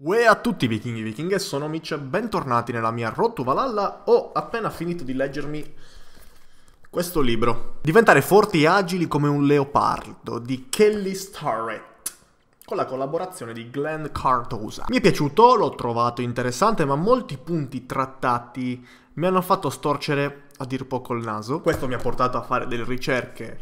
Uè a tutti vichinghi vichinghe, sono Mitch, bentornati nella mia Rottu Valhalla. Ho appena finito di leggermi questo libro. Diventare forti e agili come un leopardo di Kelly Starrett con la collaborazione di Glenn Cartosa. Mi è piaciuto, l'ho trovato interessante, ma molti punti trattati mi hanno fatto storcere a dir poco il naso. Questo mi ha portato a fare delle ricerche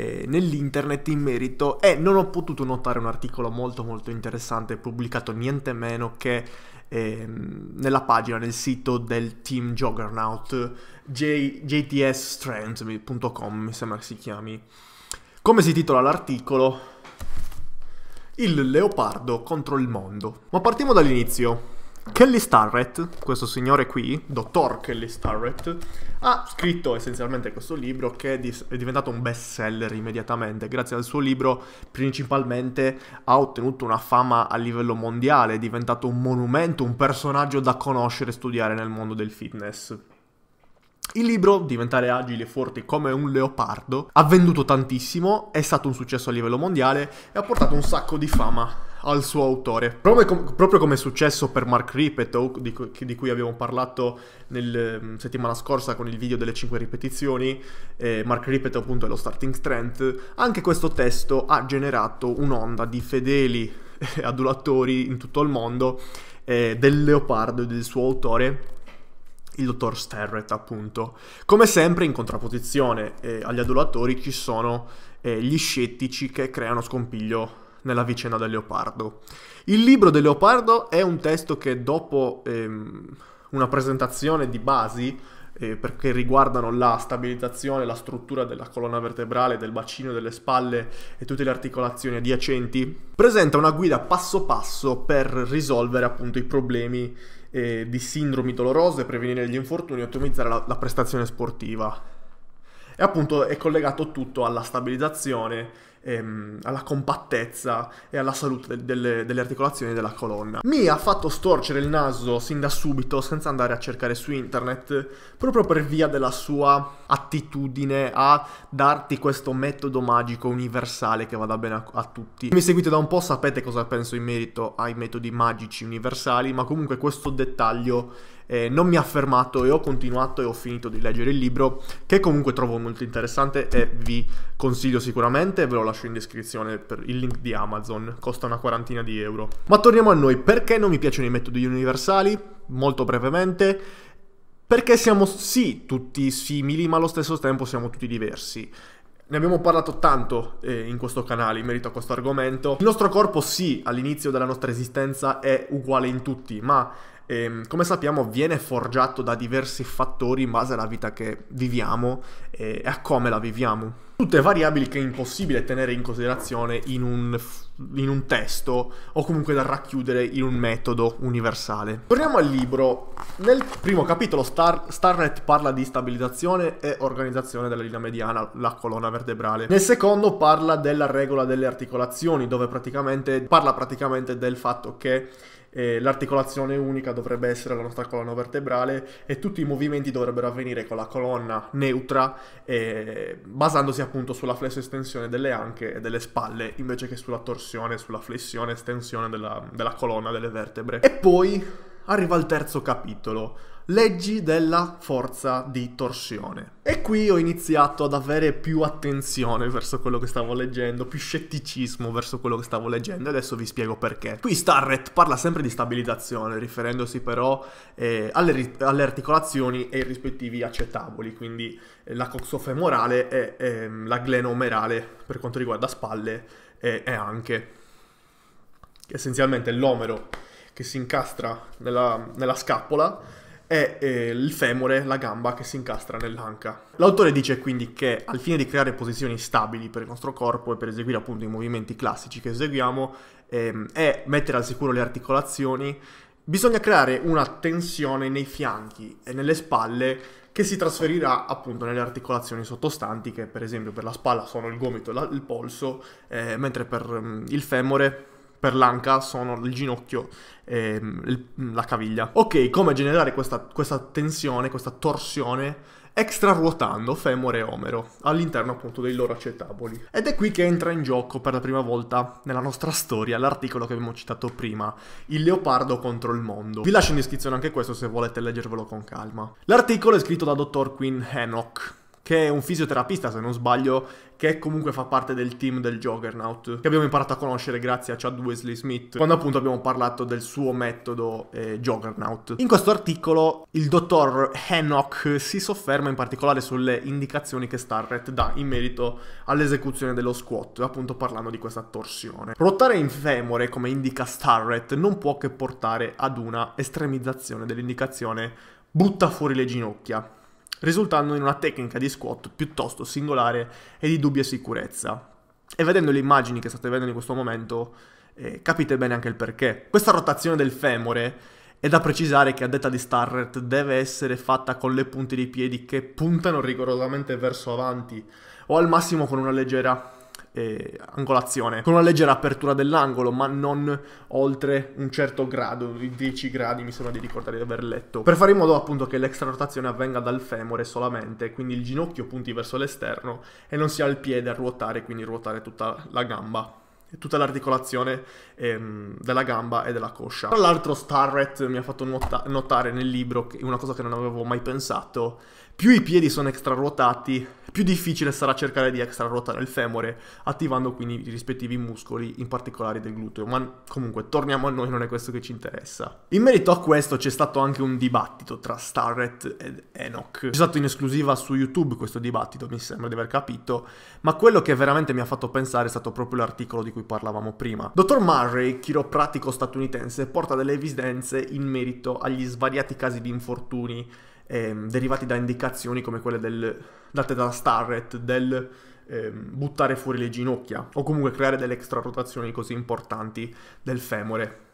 eh, nell'internet in merito e non ho potuto notare un articolo molto molto interessante pubblicato niente meno che eh, nella pagina nel sito del team Juggernaut J- jtsstrength.com mi sembra che si chiami. Come si titola l'articolo? Il leopardo contro il mondo. Ma partiamo dall'inizio Kelly Starrett, questo signore qui, dottor Kelly Starrett, ha scritto essenzialmente questo libro che è diventato un best seller immediatamente. Grazie al suo libro principalmente ha ottenuto una fama a livello mondiale, è diventato un monumento, un personaggio da conoscere e studiare nel mondo del fitness. Il libro, Diventare agili e forti come un leopardo, ha venduto tantissimo, è stato un successo a livello mondiale e ha portato un sacco di fama al suo autore. Proprio, com- proprio come è successo per Mark Rippetoe, di, cu- di cui abbiamo parlato nella mm, settimana scorsa con il video delle 5 ripetizioni, eh, Mark Rippetoe appunto è lo starting strength, anche questo testo ha generato un'onda di fedeli adulatori in tutto il mondo eh, del leopardo e del suo autore il dottor Sterrett, appunto. Come sempre, in contrapposizione eh, agli adulatori ci sono eh, gli scettici che creano scompiglio nella vicenda del leopardo. Il libro del leopardo è un testo che dopo ehm, una presentazione di basi eh, perché riguardano la stabilizzazione, la struttura della colonna vertebrale, del bacino, delle spalle e tutte le articolazioni adiacenti, presenta una guida passo passo per risolvere appunto i problemi eh, di sindromi dolorose, prevenire gli infortuni e ottimizzare la, la prestazione sportiva. E appunto è collegato tutto alla stabilizzazione, ehm, alla compattezza e alla salute delle, delle, articolazioni della colonna. Mi ha fatto storcere il naso sin da subito senza andare a cercare su internet proprio per via della sua attitudine a darti questo metodo magico universale che vada bene a, a tutti. Mi seguite da un po' sapete cosa penso in merito ai metodi magici universali, ma comunque questo dettaglio eh, non mi ha fermato e ho continuato e ho finito di leggere il libro che comunque trovo molto interessante e vi consiglio sicuramente, ve lo lascio in descrizione per il link di Amazon, costa una quarantina di euro. Ma torniamo a noi, perché non mi piacciono i metodi universali? Molto brevemente, perché siamo sì tutti simili ma allo stesso tempo siamo tutti diversi. Ne abbiamo parlato tanto eh, in questo canale in merito a questo argomento. Il nostro corpo sì, all'inizio della nostra esistenza è uguale in tutti, ma ehm, come sappiamo viene forgiato da diversi fattori in base alla vita che viviamo e a come la viviamo. Tutte variabili che è impossibile tenere in considerazione in un, in un testo o comunque da racchiudere in un metodo universale. Torniamo al libro. Nel primo capitolo Star, Starnet parla di stabilizzazione e organizzazione della linea mediana, la colonna vertebrale. Nel secondo parla della regola delle articolazioni, dove praticamente parla praticamente del fatto che eh, l'articolazione unica dovrebbe essere la nostra colonna vertebrale e tutti i movimenti dovrebbero avvenire con la colonna neutra eh, basandosi appunto sulla flesso-estensione delle anche e delle spalle invece che sulla torsione, sulla flessione e estensione della, della colonna delle vertebre. E poi arriva il terzo capitolo leggi della forza di torsione. E qui ho iniziato ad avere più attenzione verso quello che stavo leggendo, più scetticismo verso quello che stavo leggendo e adesso vi spiego perché. Qui Starrett parla sempre di stabilizzazione, riferendosi però eh, alle, alle, articolazioni e ai rispettivi acetaboli, quindi eh, la coxofemorale e eh, la glenomerale per quanto riguarda spalle e anche essenzialmente l'omero che si incastra nella, nella scappola è eh, il femore, la gamba che si incastra nell'anca. L'autore dice quindi che al fine di creare posizioni stabili per il nostro corpo e per eseguire appunto i movimenti classici che eseguiamo ehm, e mettere al sicuro le articolazioni, bisogna creare una tensione nei fianchi e nelle spalle che si trasferirà appunto nelle articolazioni sottostanti che per esempio per la spalla sono il gomito e il polso, eh, mentre per um, il femore per l'anca sono il ginocchio e la caviglia. Ok, come generare questa, questa tensione, questa torsione extra ruotando femore e omero all'interno appunto dei loro acettaboli. Ed è qui che entra in gioco per la prima volta nella nostra storia l'articolo che abbiamo citato prima, il leopardo contro il mondo. Vi lascio in descrizione anche questo se volete leggervelo con calma. L'articolo è scritto da dottor Quinn Hancock che è un fisioterapista, se non sbaglio, che comunque fa parte del team del Juggernaut, che abbiamo imparato a conoscere grazie a Chad Wesley Smith, quando appunto abbiamo parlato del suo metodo eh, Juggernaut. In questo articolo il dottor Hancock si sofferma in particolare sulle indicazioni che Starret dà in merito all'esecuzione dello squat, appunto parlando di questa torsione. Ruotare in femore, come indica Starret, non può che portare ad una estremizzazione dell'indicazione butta fuori le ginocchia risultando in una tecnica di squat piuttosto singolare e di dubbia sicurezza. E vedendo le immagini che state vedendo in questo momento, eh, capite bene anche il perché. Questa rotazione del femore è da precisare che a detta di Starrett deve essere fatta con le punte dei piedi che puntano rigorosamente verso avanti o al massimo con una leggera eh, angolazione, con una leggera apertura dell'angolo, ma non oltre un certo grado, di 10 gradi mi sembra di ricordare di aver letto, per fare in modo appunto che l'extra rotazione avvenga dal femore solamente, quindi il ginocchio punti verso l'esterno e non sia il piede a ruotare, quindi ruotare tutta la gamba tutta l'articolazione ehm, della gamba e della coscia. Tra l'altro Starret mi ha fatto nota notare nel libro una cosa che non avevo mai pensato, più i piedi sono extra ruotati, più difficile sarà cercare di extra ruotare il femore, attivando quindi i rispettivi muscoli, in particolare del gluteo. Ma comunque, torniamo a noi, non è questo che ci interessa. In merito a questo c'è stato anche un dibattito tra Starret ed Enoch. C'è stato in esclusiva su YouTube questo dibattito, mi sembra di aver capito, ma quello che veramente mi ha fatto pensare è stato proprio l'articolo di cui parlavamo prima. Dottor Murray, chiropratico statunitense, porta delle evidenze in merito agli svariati casi di infortuni ehm, derivati da indicazioni come quelle del, date da Starret del ehm, buttare fuori le ginocchia o comunque creare delle extra rotazioni così importanti del femore.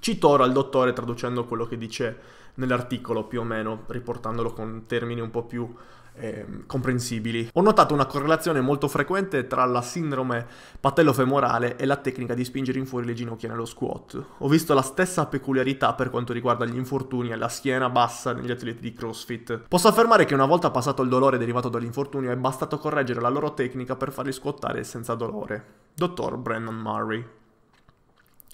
Cito ora il dottore traducendo quello che dice nell'articolo più o meno, riportandolo con termini un po' più eh, comprensibili. Ho notato una correlazione molto frequente tra la sindrome patellofemorale e la tecnica di spingere in fuori le ginocchia nello squat. Ho visto la stessa peculiarità per quanto riguarda gli infortuni alla schiena bassa negli atleti di CrossFit. Posso affermare che una volta passato il dolore derivato dall'infortunio è bastato correggere la loro tecnica per farli squattare senza dolore. Dottor Brandon Murray.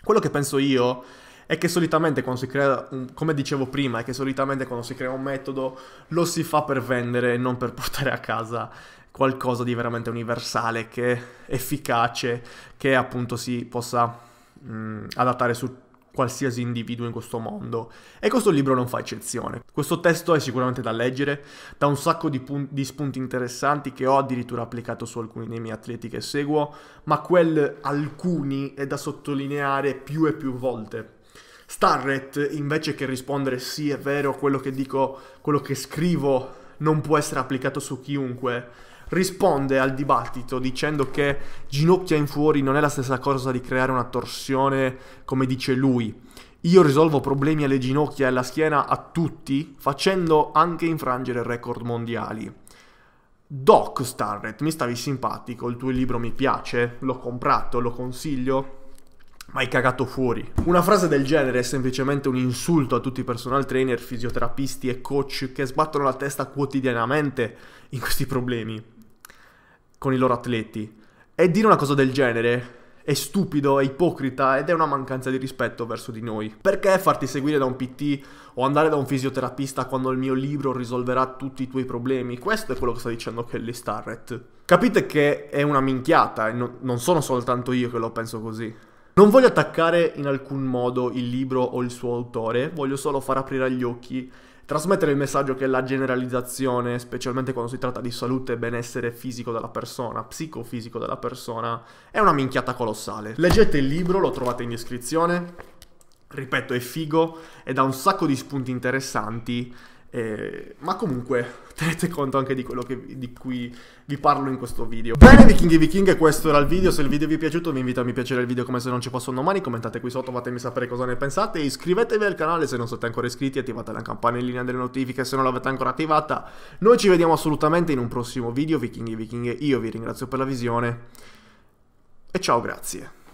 Quello che penso io è che solitamente quando si crea, un, come dicevo prima, è che solitamente quando si crea un metodo lo si fa per vendere e non per portare a casa qualcosa di veramente universale, che è efficace, che appunto si possa mh, mm, adattare su qualsiasi individuo in questo mondo. E questo libro non fa eccezione. Questo testo è sicuramente da leggere, da un sacco di, pun- di, spunti interessanti che ho addirittura applicato su alcuni dei miei atleti che seguo, ma quel alcuni è da sottolineare più e più volte. Starret, invece che rispondere sì, è vero, quello che dico, quello che scrivo non può essere applicato su chiunque, risponde al dibattito dicendo che ginocchia in fuori non è la stessa cosa di creare una torsione come dice lui. Io risolvo problemi alle ginocchia e alla schiena a tutti, facendo anche infrangere record mondiali. Doc Starret, mi stavi simpatico, il tuo libro mi piace, l'ho comprato, lo consiglio ma hai cagato fuori. Una frase del genere è semplicemente un insulto a tutti i personal trainer, fisioterapisti e coach che sbattono la testa quotidianamente in questi problemi con i loro atleti. E dire una cosa del genere è stupido, è ipocrita ed è una mancanza di rispetto verso di noi. Perché farti seguire da un PT o andare da un fisioterapista quando il mio libro risolverà tutti i tuoi problemi? Questo è quello che sta dicendo Kelly Starrett. Capite che è una minchiata e no, non sono soltanto io che lo penso così. Non voglio attaccare in alcun modo il libro o il suo autore, voglio solo far aprire gli occhi, trasmettere il messaggio che la generalizzazione, specialmente quando si tratta di salute e benessere fisico della persona, psicofisico della persona, è una minchiata colossale. Leggete il libro, lo trovate in descrizione, ripeto è figo ed ha un sacco di spunti interessanti eh, ma comunque tenete conto anche di quello che, di cui vi parlo in questo video. Bene vichinghi vichinghe, questo era il video, se il video vi è piaciuto vi invito a mi piacere il video come se non ci fosse un domani, commentate qui sotto, fatemi sapere cosa ne pensate, iscrivetevi al canale se non siete ancora iscritti, attivate la campanellina delle notifiche se non l'avete ancora attivata. Noi ci vediamo assolutamente in un prossimo video, vichinghi vichinghe, io vi ringrazio per la visione e ciao grazie.